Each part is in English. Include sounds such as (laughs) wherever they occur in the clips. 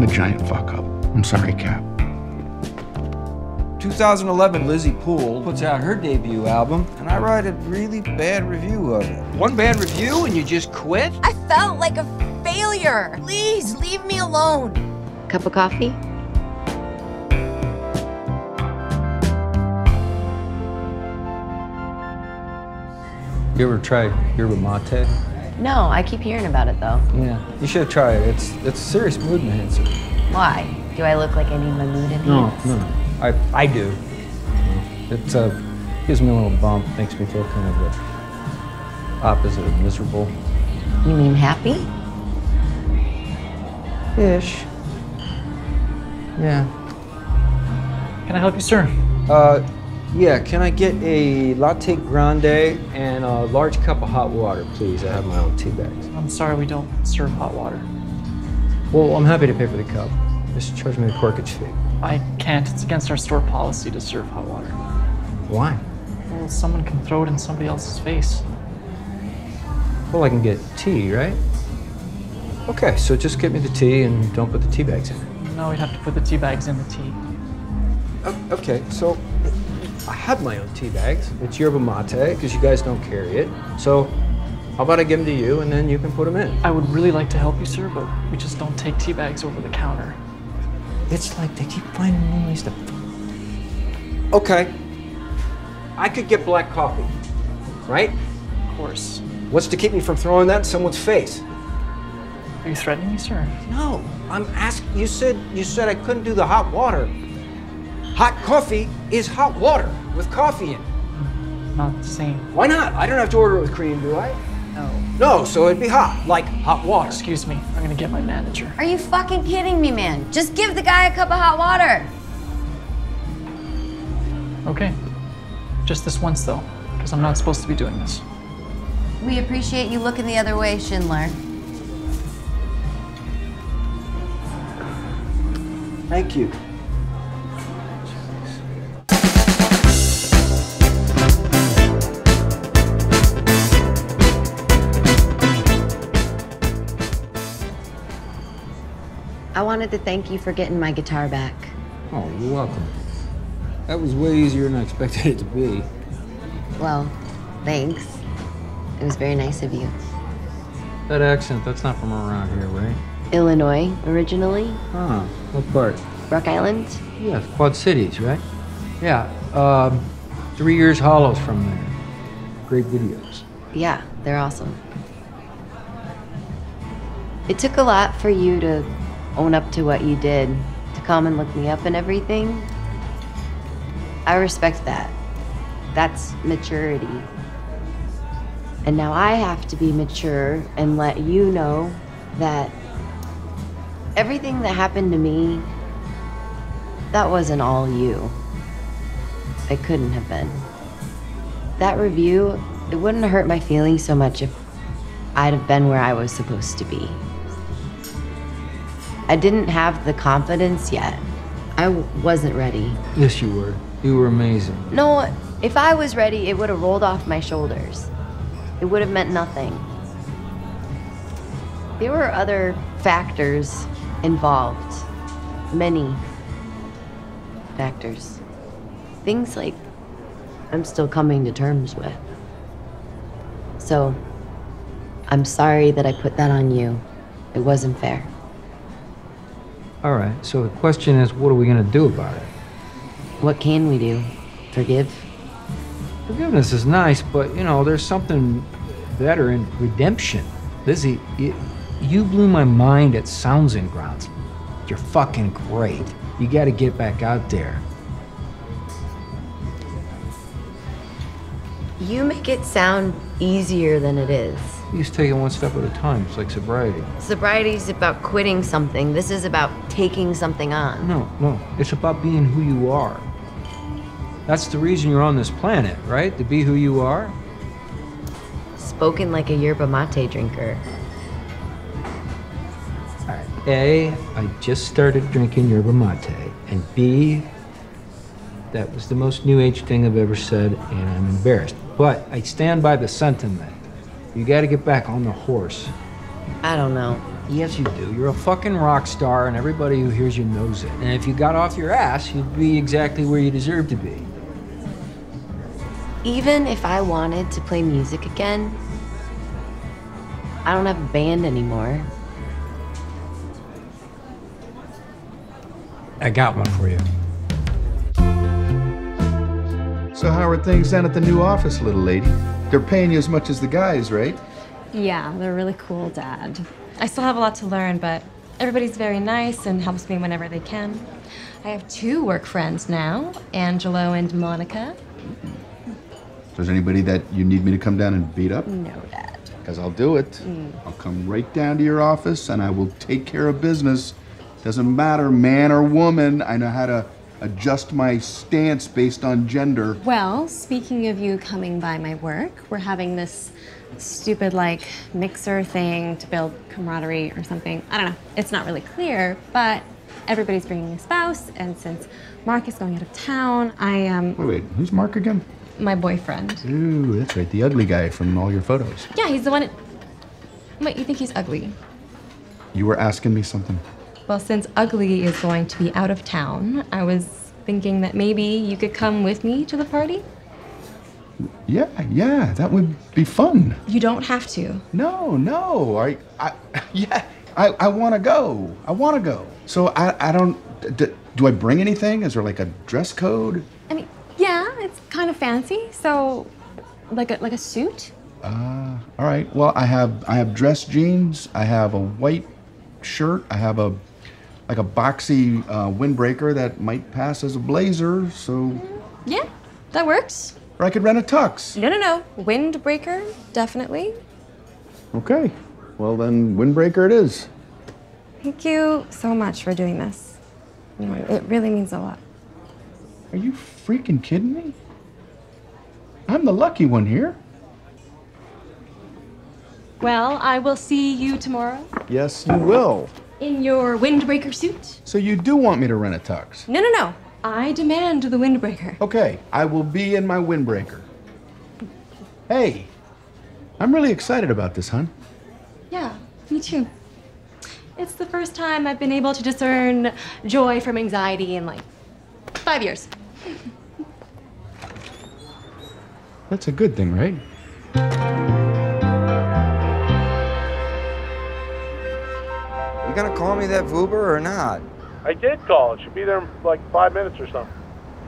I'm a giant fuck up. I'm sorry, Cap. 2011, Lizzie Poole puts out her debut album, and I write a really bad review of it. One bad review, and you just quit? I felt like a failure. Please leave me alone. Cup of coffee? You ever tried yerba mate? No, I keep hearing about it though. Yeah, you should try it. It's it's a serious mood enhancer. Why? Do I look like I need my mood enhanced? No, no, I I do. It uh, gives me a little bump, makes me feel kind of the opposite of miserable. You mean happy? Ish. Yeah. Can I help you, sir? Uh, yeah. Can I get a latte grande and a large cup of hot water, please? I have my own tea bags. I'm sorry we don't serve hot water. Well, I'm happy to pay for the cup. Just charge me the corkage fee. I can't. It's against our store policy to serve hot water. Why? Well, someone can throw it in somebody else's face. Well, I can get tea, right? Okay, so just get me the tea and don't put the tea bags in it. No, we'd have to put the tea bags in the tea. Okay, so I have my own tea bags. It's yerba mate because you guys don't carry it. So how about I give them to you and then you can put them in? I would really like to help you, sir, but we just don't take tea bags over the counter. It's like they keep finding new ways to. Okay. I could get black coffee, right? Of course. What's to keep me from throwing that in someone's face? Are you threatening me, sir? No, I'm asking. You said you said I couldn't do the hot water. Hot coffee is hot water with coffee in it. Not the same. Why not? I don't have to order it with cream, do I? No. No, so it'd be hot, like hot water. Excuse me. I'm gonna get my manager. Are you fucking kidding me, man? Just give the guy a cup of hot water. Okay. Just this once, though, because I'm not supposed to be doing this. We appreciate you looking the other way, Schindler. Thank you. I wanted to thank you for getting my guitar back. Oh, you're welcome. That was way easier than I expected it to be. Well, thanks. It was very nice of you. That accent, that's not from around here, right? Illinois, originally. Huh. What part? Rock Island. Yeah, Quad Cities, right? Yeah. Um, three years hollows from there. Great videos. Yeah, they're awesome. It took a lot for you to own up to what you did, to come and look me up and everything. I respect that. That's maturity. And now I have to be mature and let you know that everything that happened to me, that wasn't all you. It couldn't have been. That review, it wouldn't hurt my feelings so much if I'd have been where I was supposed to be. I didn't have the confidence yet. I wasn't ready. Yes, you were. You were amazing. No, if I was ready, it would have rolled off my shoulders. It would have meant nothing. There were other factors involved. Many factors. Things like I'm still coming to terms with. So, I'm sorry that I put that on you. It wasn't fair. All right, so the question is, what are we going to do about it? What can we do? Forgive? Forgiveness is nice, but, you know, there's something better in redemption. Lizzie, you, you blew my mind at Sounds and Grounds. You're fucking great. You got to get back out there. You make it sound easier than it is. You just take it one step at a time. It's like sobriety. Sobriety is about quitting something. This is about taking something on. No, no. It's about being who you are. That's the reason you're on this planet, right? To be who you are? Spoken like a yerba mate drinker. All right. A, I just started drinking yerba mate. And B, that was the most new age thing I've ever said, and I'm embarrassed. But I stand by the sentiment. You got to get back on the horse. I don't know. Yes, you do. You're a fucking rock star, and everybody who hears you knows it. And if you got off your ass, you'd be exactly where you deserve to be. Even if I wanted to play music again, I don't have a band anymore. I got one for you. So how are things down at the new office, little lady? They're paying you as much as the guys, right? Yeah, they're really cool, Dad. I still have a lot to learn, but everybody's very nice and helps me whenever they can. I have two work friends now, Angelo and Monica. There's anybody that you need me to come down and beat up, No, Dad. because I'll do it. Mm. I'll come right down to your office and I will take care of business. Doesn't matter, man or woman. I know how to adjust my stance based on gender. Well, speaking of you coming by my work, we're having this stupid, like, mixer thing to build camaraderie or something. I don't know. It's not really clear, but everybody's bringing a spouse, and since Mark is going out of town, I, um, Wait, wait, who's Mark again? my boyfriend. Ooh, that's right, the ugly guy from all your photos. Yeah, he's the one. Wait, you think he's ugly? You were asking me something. Well, since Ugly is going to be out of town, I was thinking that maybe you could come with me to the party. Yeah, yeah, that would be fun. You don't have to. No, no, I, I, (laughs) yeah, I, I want to go. I want to go. So I, I don't. D- do I bring anything? Is there like a dress code? I mean, yeah, it's kind of fancy. So, like a like a suit. Uh, all right. Well, I have I have dress jeans. I have a white shirt. I have a like a boxy uh, windbreaker that might pass as a blazer. So, Yeah, that works. or I could rent a tux. No, no, no. Windbreaker, definitely. Okay. Well then, windbreaker it is. Thank you so much for doing this. It really means a lot. Are you freaking kidding me? I'm the lucky one here. Well, I will see you tomorrow Yes, you will. In your windbreaker suit. So you do want me to rent a tux? No, no, no. I demand the windbreaker. Okay, I will be in my windbreaker. Hey, I'm really excited about this, hon. Yeah, me too. It's the first time I've been able to discern joy from anxiety in like five years. That's a good thing, right? You gonna call me that Vuber or not? I did call. It should be there in like five minutes or something.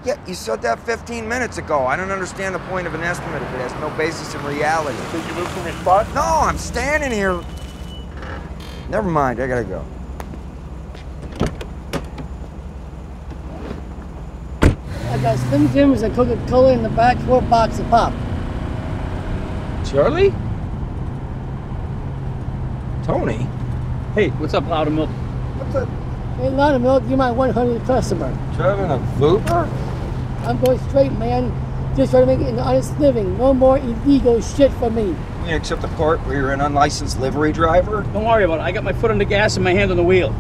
Yeah, you said that 15 minutes ago. I don't understand the point of an estimate if it has no basis in reality. Did you move from your spot? No, I'm standing here. Never mind, I gotta go. I got Slim Jims and Coca-Cola in the back, four box of pop. Charlie? Tony? Hey, what's up, Loud Milk? What's up? Hey, lot of milk, you're my 100 customer. Driving a Vuber? I'm going straight, man. Just trying to make an honest living. No more illegal shit for me. You accept the part where you're an unlicensed livery driver? Don't worry about it. I got my foot on the gas and my hand on the wheel.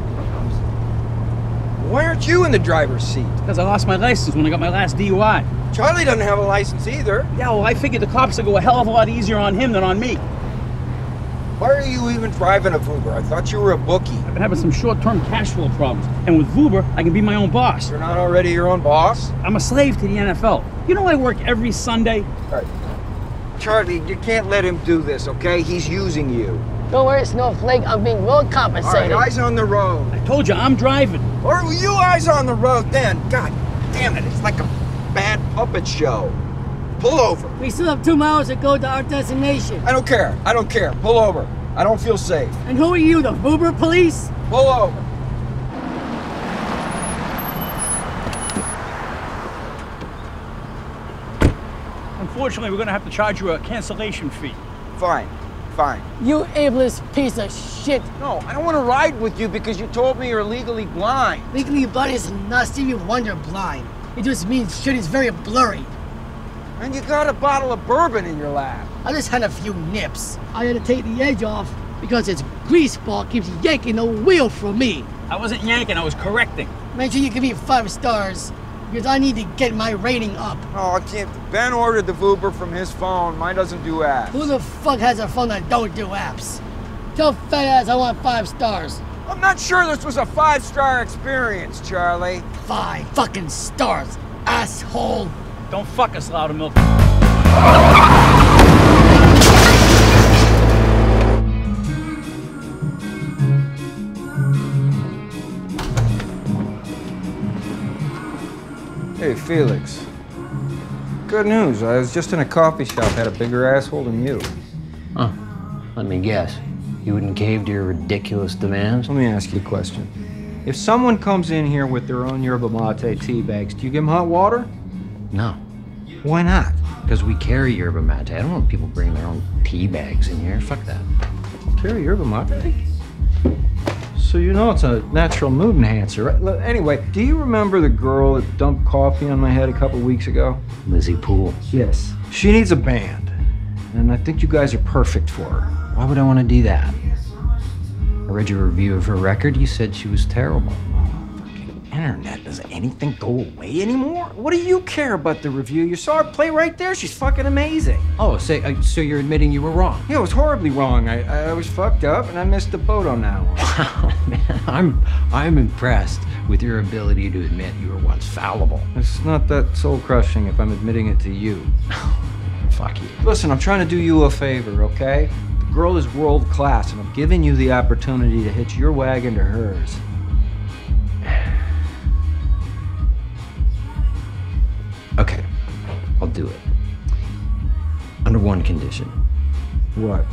Why aren't you in the driver's seat? Because I lost my license when I got my last DUI. Charlie doesn't have a license either. Yeah, well, I figured the cops would go a hell of a lot easier on him than on me. Why are you even driving a Vuber? I thought you were a bookie. I've been having some short-term cash flow problems. And with Vuber, I can be my own boss. You're not already your own boss? I'm a slave to the NFL. You know I work every Sunday? All right. Charlie, you can't let him do this, okay? He's using you. Don't worry, Snowflake. I'm being well compensated. All right, compensated. eyes on the road. I told you, I'm driving. Or were you eyes on the road then? God damn it, it's like a bad puppet show. Pull over. we still have two miles to go to our destination. I don't care. I don't care. Pull over. I don't feel safe. And who are you, the Uber police? Pull over. Unfortunately, we're going to have to charge you a cancellation fee. Fine. Fine. You ableist piece of shit. No, I don't want to ride with you because you told me you're legally blind. Legally blind is not Stevie Wonder blind. It just means shit is very blurry. And you got a bottle of bourbon in your lap. I just had a few nips. I had to take the edge off because this grease ball keeps yanking the wheel from me. I wasn't yanking, I was correcting. Make sure you give me five stars because I need to get my rating up. Oh, I can't. Ben ordered the Vuber from his phone. Mine doesn't do apps. Who the fuck has a phone that don't do apps? Tell fat ass I want five stars. I'm not sure this was a five star experience, Charlie. Five fucking stars, asshole. Don't fuck us, Loudermilk. Hey, Felix. Good news. I was just in a coffee shop, had a bigger asshole than you. Huh. Let me guess. You wouldn't cave to your ridiculous demands? Let me ask you a question. If someone comes in here with their own yerba mate tea bags, do you give them hot water? No. Why not? Because we carry yerba mate. I don't want people bringing their own tea bags in here. Fuck that. Carry yerba mate? So you know it's a natural mood enhancer, right? Look, Anyway, do you remember the girl that dumped coffee on my head a couple weeks ago? Lizzie Poole. Yes. She needs a band, and I think you guys are perfect for her. Why would I want to do that? I read your review of her record. You said she was terrible. Internet, does anything go away anymore? What do you care about the review? You saw her play right there. She's fucking amazing. Oh, so, uh, so you're admitting you were wrong? Yeah, it was horribly wrong. I, I was fucked up, and I missed the boat on that one. Wow, (laughs) man, I'm I'm impressed with your ability to admit you were once fallible. It's not that soul crushing if I'm admitting it to you. (laughs) Fuck you. Listen, I'm trying to do you a favor, okay? The girl is world class, and I'm giving you the opportunity to hitch your wagon to hers. Do it. Under one condition. What?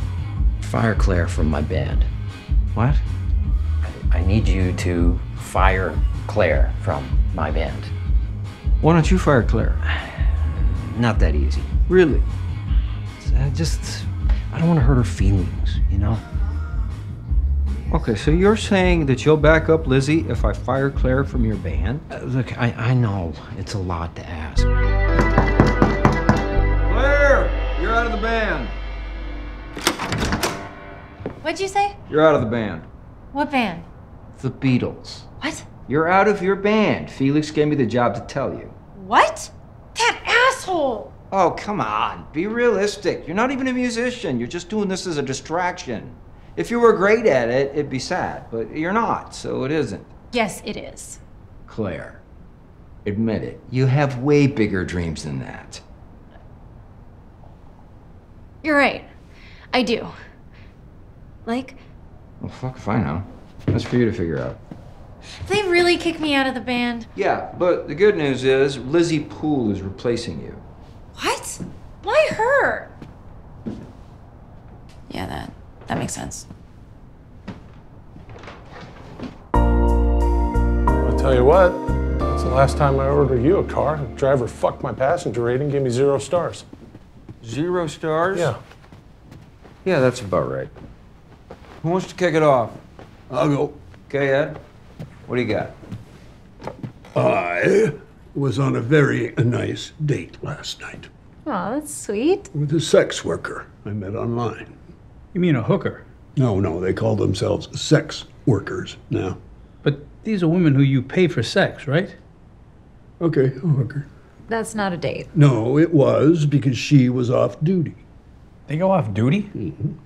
Fire Claire from my band. What? I, I need you to fire Claire from my band. Why don't you fire Claire? (sighs) Not that easy. Really? I just, I don't want to hurt her feelings, you know? Okay, so you're saying that you'll back up Lizzie if I fire Claire from your band? Uh, look, I, I know it's a lot to ask. What'd you say? You're out of the band. What band? The Beatles. What? You're out of your band. Felix gave me the job to tell you. What? That asshole! Oh, come on. Be realistic. You're not even a musician. You're just doing this as a distraction. If you were great at it, it'd be sad, but you're not, so it isn't. Yes, it is. Claire, admit it. You have way bigger dreams than that. You're right. I do. Like, Well, fuck if I know. That's for you to figure out. they really kicked me out of the band. Yeah, but the good news is Lizzie Poole is replacing you. What? Why her? Yeah, that that makes sense. I'll tell you what, that's the last time I ordered you a car. The driver fucked my passenger rating, gave me zero stars. Zero stars? Yeah. Yeah, that's about right. Who wants to kick it off? I'll go. Okay, Ed. What do you got? I was on a very nice date last night Oh, that's sweet. with a sex worker I met online. You mean a hooker? No, no, they call themselves sex workers now. But these are women who you pay for sex, right? Okay, a hooker. That's not a date. No, it was because she was off duty. They go off duty?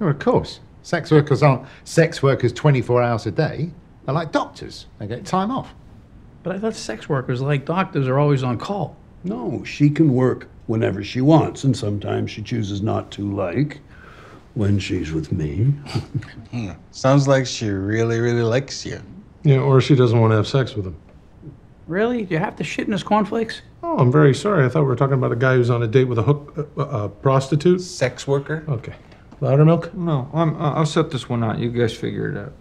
Oh, of course. Sex workers aren't sex workers 24 hours a day. They're like doctors. They get time off. But I thought sex workers, like doctors, are always on call. No, she can work whenever she wants, and sometimes she chooses not to, like when she's with me. (laughs) Hmm. Sounds like she really, really likes you. Yeah, or she doesn't want to have sex with him. Really? Do you have to shit in his cornflakes? Oh, I'm very sorry. I thought we were talking about a guy who's on a date with a hook, uh, uh, prostitute. Sex worker? Okay. Loudermilk? No, I'm, I'll set this one out. You guys figure it out.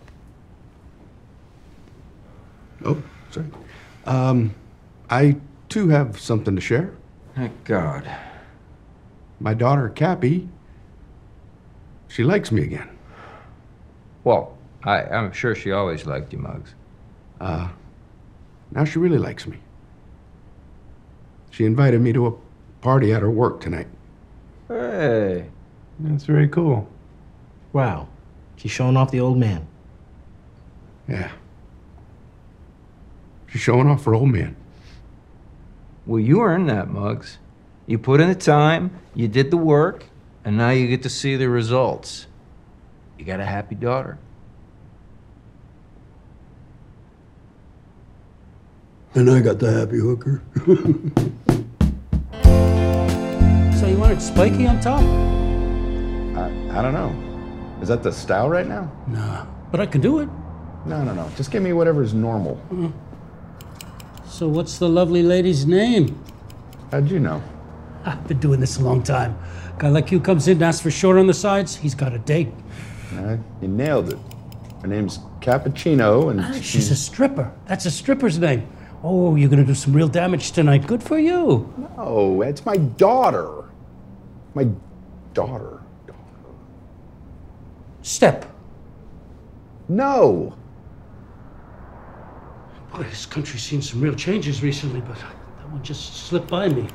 Oh, sorry. Um, I too have something to share. Thank God. My daughter, Cappy, she likes me again. Well, I, I'm sure she always liked you, Muggs. Uh, now she really likes me. She invited me to a party at her work tonight. Hey. That's very cool. Wow. She's showing off the old man. Yeah. She's showing off her old man. Well, you earned that, Muggs. You put in the time, you did the work, and now you get to see the results. You got a happy daughter. And I got the happy hooker. (laughs) So you wanted spiky on top? I, don't know. Is that the style right now? Nah, but I can do it. No, no, no. Just give me whatever's normal. So what's the lovely lady's name? How'd you know? I've been doing this a long time. Guy like you comes in and asks for short on the sides, he's got a date. You nailed it. Her name's Cappuccino, and Ah, She's a stripper. That's a stripper's name. Oh, you're gonna do some real damage tonight. Good for you. No, it's my daughter. My daughter. Step. No. Boy, this country's seen some real changes recently, but that one just slipped by me.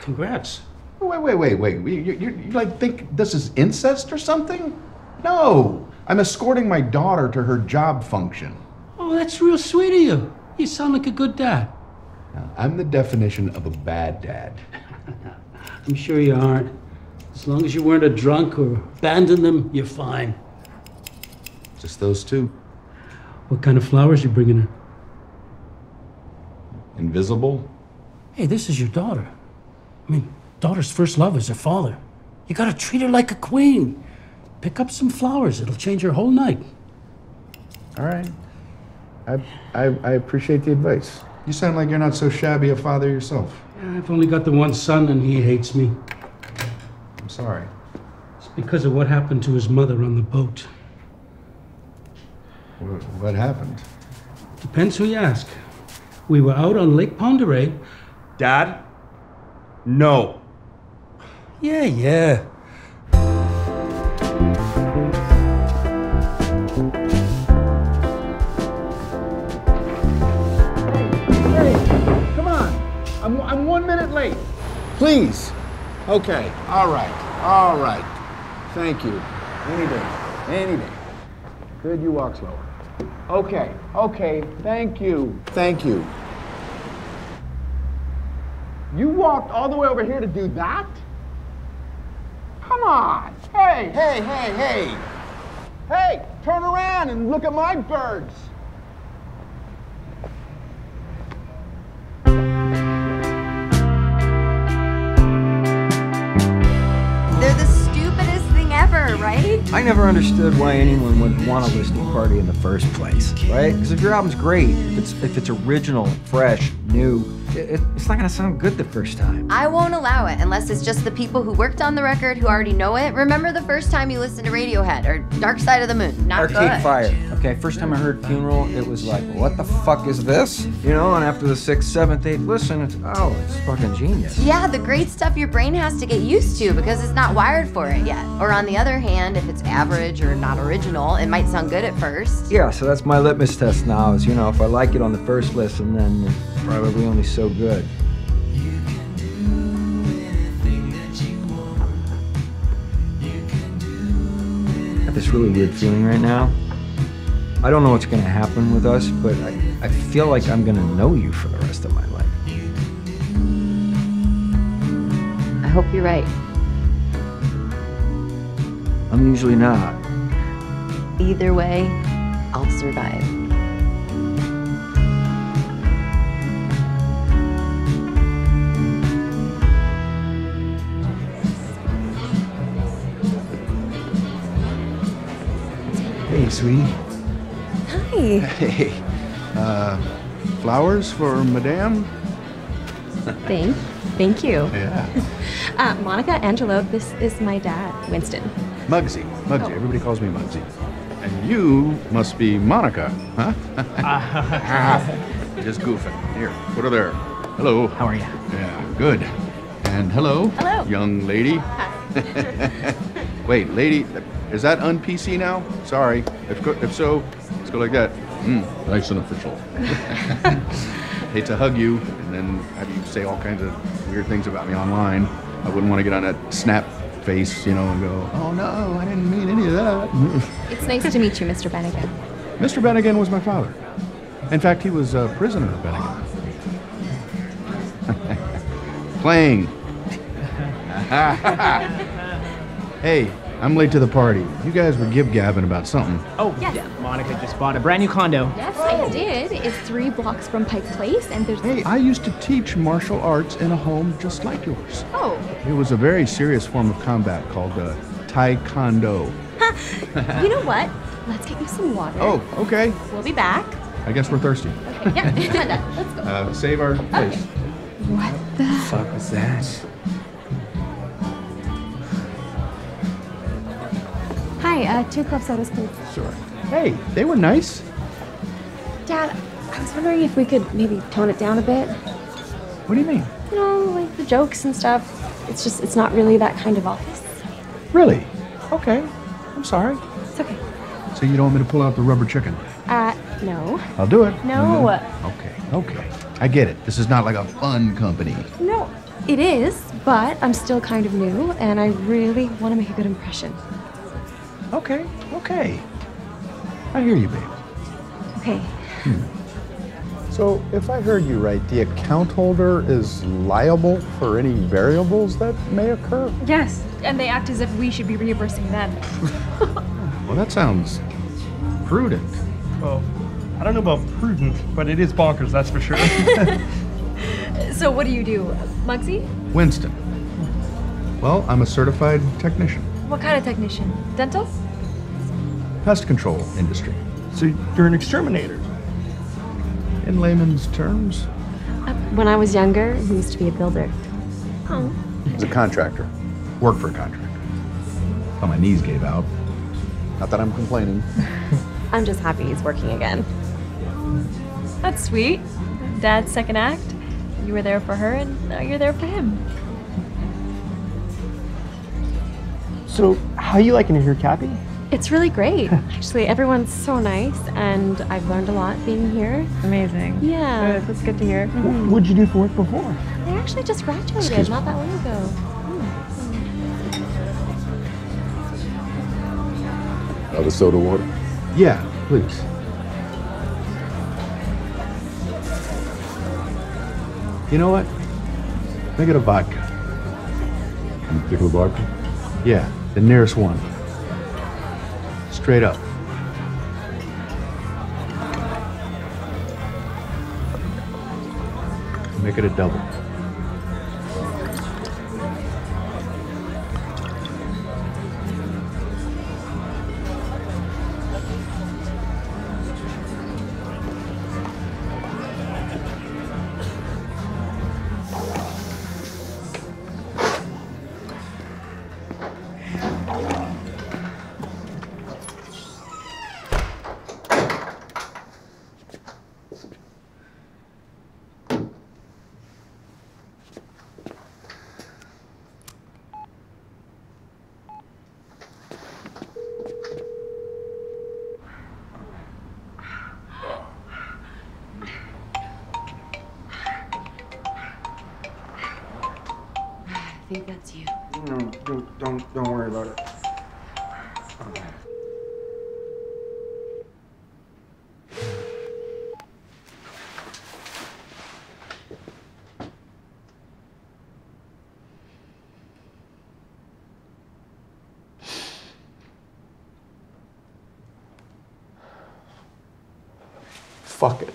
Congrats. Wait, wait, wait, wait. You, you, you, you like think this is incest or something? No. I'm escorting my daughter to her job function. Oh, that's real sweet of you. You sound like a good dad. I'm the definition of a bad dad. (laughs) I'm sure you aren't. As long as you weren't a drunk or abandoned them, you're fine. Just those two. What kind of flowers you bringing her? Invisible? Hey, this is your daughter. I mean, daughter's first love is her father. You gotta treat her like a queen. Pick up some flowers. It'll change her whole night. All right. I, I, I appreciate the advice. You sound like you're not so shabby a father yourself. Yeah, I've only got the one son and he hates me. I'm sorry. It's because of what happened to his mother on the boat. What, what happened? Depends who you ask. We were out on Lake Pend Oreille. Dad? No. Yeah, yeah. Hey, come on. I'm, I'm one minute late. Please. Okay. All right. All right. Thank you. Any day. Any day. Good, you walk slower. Okay. Okay. Thank you. Thank you. You walked all the way over here to do that? Come on. Hey, hey, hey, hey. Hey, turn around and look at my birds. Never understood why anyone would want a listening party in the first place, right? Because if your album's great, if it's, if it's original, fresh, new, it, it's not gonna sound good the first time. I won't allow it unless it's just the people who worked on the record who already know it. Remember the first time you listened to Radiohead or Dark Side of the Moon? Not Arcade good. Fire. Okay, first time I heard Funeral, it was like, what the fuck is this? You know, and after the sixth, seventh, eighth listen, it's, oh, it's fucking genius. Yeah, the great stuff your brain has to get used to because it's not wired for it yet. Or on the other hand, if it's average or not original, it might sound good at first. Yeah, so that's my litmus test now is, you know, if I like it on the first listen, then probably only so good. I have this really weird feeling right now. I don't know what's gonna happen with us, but I, I feel like I'm gonna know you for the rest of my life. I hope you're right. I'm usually not. Either way, I'll survive. Hey, sweetie. Hi. Hey. Uh, flowers for Madame? Thank, thank you. Yeah. (laughs) Uh, Monica Angelo, this is my dad, Winston. Muggsy. Muggsy. Everybody calls me Muggsy. And you must be Monica, huh? (laughs) Just goofing. Here, put her there. Hello. How are you? Yeah, good. And hello. Hello. Young lady. Hi. (laughs) Wait, lady, is that un-PC now? Sorry. If, if so, let's go like that. Mm, nice and official. (laughs) Hate to hug you and then have you say all kinds of weird things about me online. I wouldn't want to get on that snap face, you know, and go, oh no, I didn't mean any of that. (laughs) It's nice to meet you, Mr. Bennigan. Mr. Bennigan was my father. In fact, he was a prisoner of Bennigan. (laughs) Playing. hey, I'm late to the party. You guys were gib gabbing about something. Oh, Yes. yeah. Monica just bought a brand new condo. Yes, I did. It's three blocks from Pike Place, and there's. Hey, I used to teach martial arts in a home just like yours. Oh. It was a very serious form of combat called uh, Taekwondo. (laughs) you know what? Let's get you some water. Oh, okay. We'll be back. I guess we're thirsty. Okay, yeah, Amanda, (laughs) let's go. Uh, save our place. What the? fuck was that? Hi, uh, two club sodas, please. Sure. Hey, they were nice. Dad, I was wondering if we could maybe tone it down a bit. What do you mean? You know, like the jokes and stuff. It's just, it's not really that kind of office. Really? Okay. I'm sorry. It's okay. So you don't want me to pull out the rubber chicken? Uh, no. I'll do it. No. Okay, okay. I get it. This is not like a fun company. No, it is, but I'm still kind of new, and I really want to make a good impression. Okay, okay. I hear you, babe. Okay. Hmm. So, if I heard you right, the account holder is liable for any variables that may occur? Yes, and they act as if we should be reimbursing them. (laughs) Well, that sounds prudent. Well, I don't know about prudent, but it is bonkers, that's for sure. (laughs) So what do you do, Muggsy? Winston. Well, I'm a certified technician. What kind of technician? Dental? Pest control industry. so you're an exterminator? In layman's terms? Uh, when I was younger, we used to be a builder. Oh. He's a contractor. Worked for a contractor. Well, my knees gave out. Not that I'm complaining. (laughs) I'm just happy he's working again. That's sweet. Dad's second act. You were there for her, and now you're there for him. So, how you liking it here, Cappy? It's really great. (laughs) Actually, everyone's so nice, and I've learned a lot being here. Amazing. Yeah. Good, that's good to hear. Mhm. What did you do for work before? I actually just graduated Excuse not that long ago. Another soda water? Yeah, please. You know what? Make it a vodka. Particular vodka? Yeah, the nearest one. Straight up. Make it a double. Think that's you. No, don't, don't, don't worry about it. Fuck it.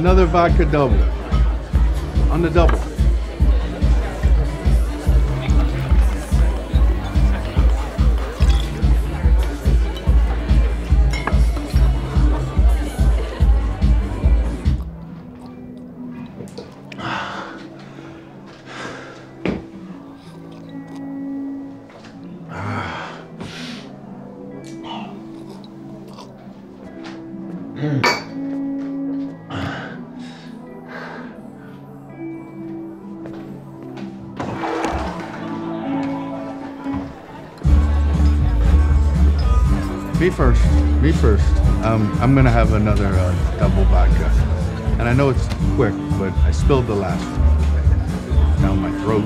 Another vodka double. On the double. Um, I'm gonna have another uh, double vodka. And I know it's quick, but I spilled the last one down my throat.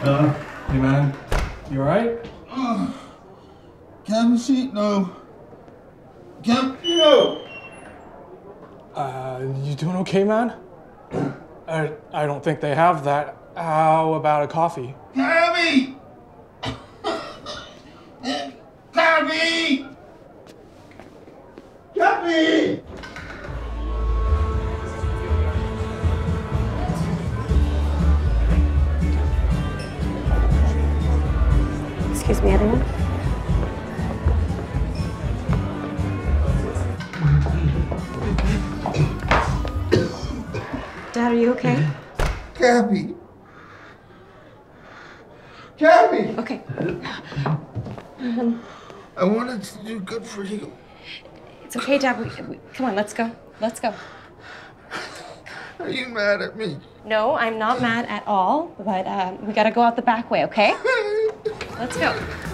Uh, hey man, you alright? Cappuccino. Cappuccino. Uh, you doing okay, man? I, I don't think they have that. How about a coffee? Cabby. Cabby. Cabby. Excuse me, everyone. You okay? Cabby. Cabby. Okay. Um, I wanted to do good for you. it's okay, Dad. We, we, come on, let's go. Let's go. Are you mad at me? No, I'm not mad at all, but um, we gotta go out the back way, okay? (laughs) Let's go.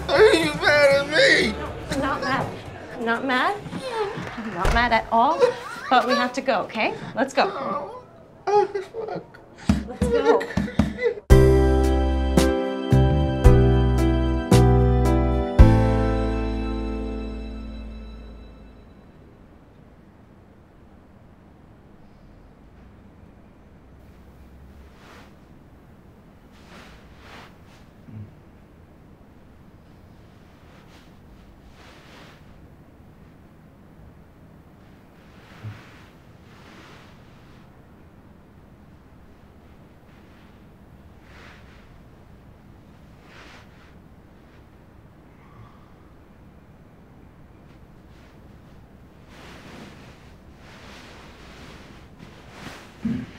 Are you mad at me? I'm not mad. I'm not mad. I'm not mad at all, but we have to go, okay? Let's go. (laughs) Let's go. My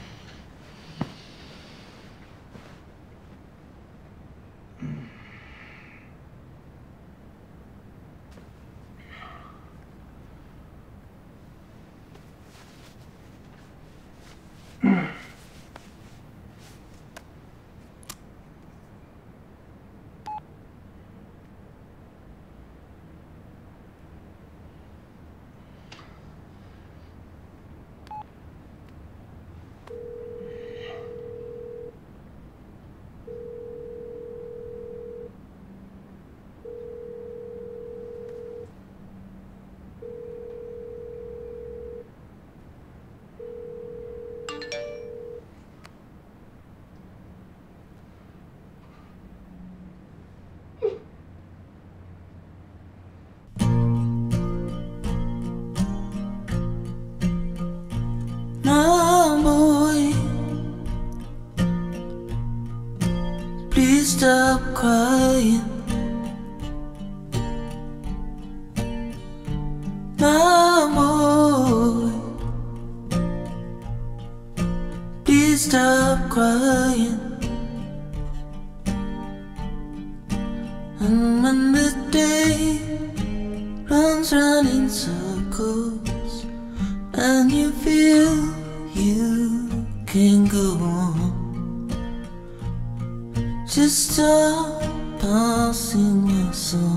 stop crying. My boy, please stop crying. And when the day runs round in circles, and you feel Stop passing your song.